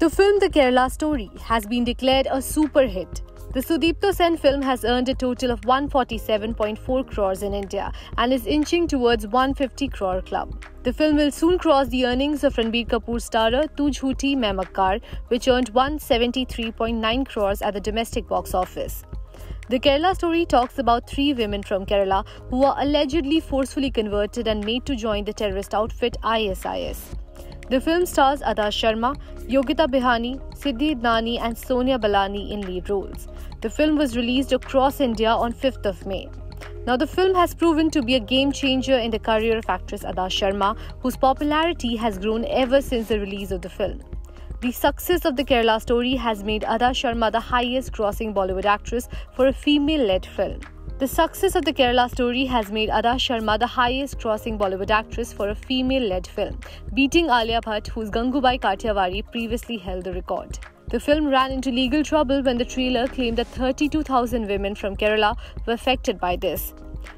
The film The Kerala Story has been declared a super hit. The Sudipto Sen film has earned a total of 147.4 crores in India and is inching towards 150 crore club. The film will soon cross the earnings of Ranbir Kapoor's starrer Tu Jhooti Main Makkar, which earned 173.9 crores at the domestic box office. The Kerala story talks about three women from Kerala who are allegedly forcefully converted and made to join the terrorist outfit ISIS. The film stars Adah Sharma, Yogita Bihani, Siddhi Idnani, and Sonia Balani in lead roles. The film was released across India on 5th of May. Now, the film has proven to be a game changer in the career of actress Adah Sharma, whose popularity has grown ever since the release of the film. The success of the Kerala story has made Adah Sharma the highest grossing Bollywood actress for a female led film. The success of the Kerala story has made Adah Sharma the highest grossing Bollywood actress for a female led film, beating Alia Bhatt, whose Gangubai Kathiawadi previously held the record. The film ran into legal trouble when the trailer claimed that 32,000 women from Kerala were affected by this.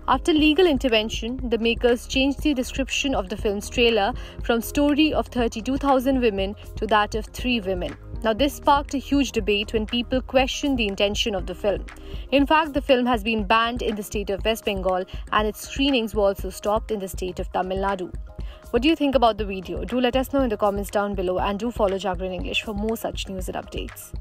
After legal intervention, the makers changed the description of the film's trailer from story of 32,000 women to that of 3 women. Now, this sparked a huge debate when people questioned the intention of the film. In fact, the film has been banned in the state of West Bengal and its screenings were also stopped in the state of Tamil Nadu. What do you think about the video? Do let us know in the comments down below and do follow Jagran English for more such news and updates.